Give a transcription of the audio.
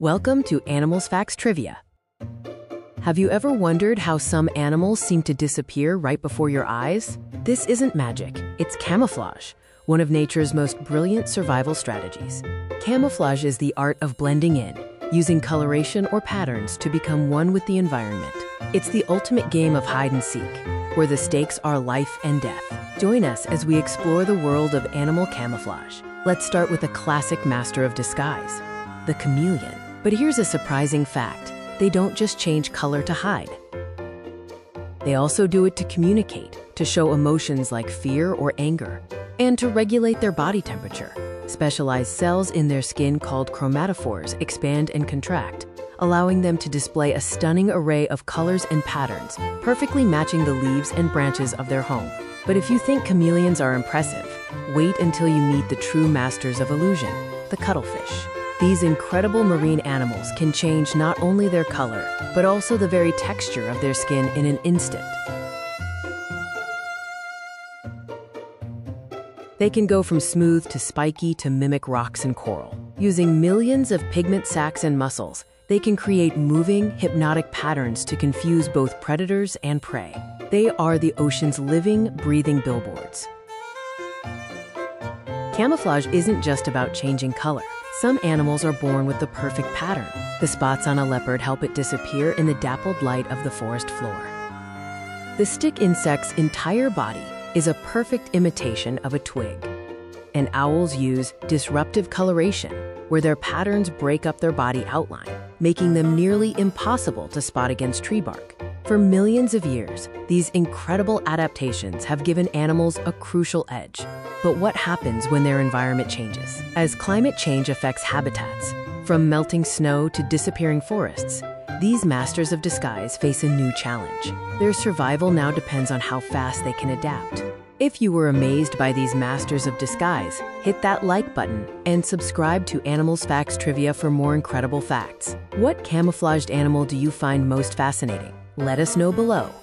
Welcome to Animals Facts Trivia. Have you ever wondered how some animals seem to disappear right before your eyes? This isn't magic, it's camouflage, one of nature's most brilliant survival strategies. Camouflage is the art of blending in, using coloration or patterns to become one with the environment. It's the ultimate game of hide and seek, where the stakes are life and death. Join us as we explore the world of animal camouflage. Let's start with a classic master of disguise, the chameleon. But here's a surprising fact. They don't just change color to hide. They also do it to communicate, to show emotions like fear or anger, and to regulate their body temperature. Specialized cells in their skin called chromatophores expand and contract, allowing them to display a stunning array of colors and patterns, perfectly matching the leaves and branches of their home. But if you think chameleons are impressive, wait until you meet the true masters of illusion, the cuttlefish. These incredible marine animals can change not only their color, but also the very texture of their skin in an instant. They can go from smooth to spiky to mimic rocks and coral. Using millions of pigment sacs and muscles, they can create moving, hypnotic patterns to confuse both predators and prey. They are the ocean's living, breathing billboards. Camouflage isn't just about changing color. Some animals are born with the perfect pattern. The spots on a leopard help it disappear in the dappled light of the forest floor. The stick insect's entire body is a perfect imitation of a twig. And owls use disruptive coloration, where their patterns break up their body outline, making them nearly impossible to spot against tree bark. For millions of years, these incredible adaptations have given animals a crucial edge. But what happens when their environment changes? As climate change affects habitats, from melting snow to disappearing forests, these masters of disguise face a new challenge. Their survival now depends on how fast they can adapt. If you were amazed by these masters of disguise, hit that like button and subscribe to Animals Facts Trivia for more incredible facts. What camouflaged animal do you find most fascinating? Let us know below.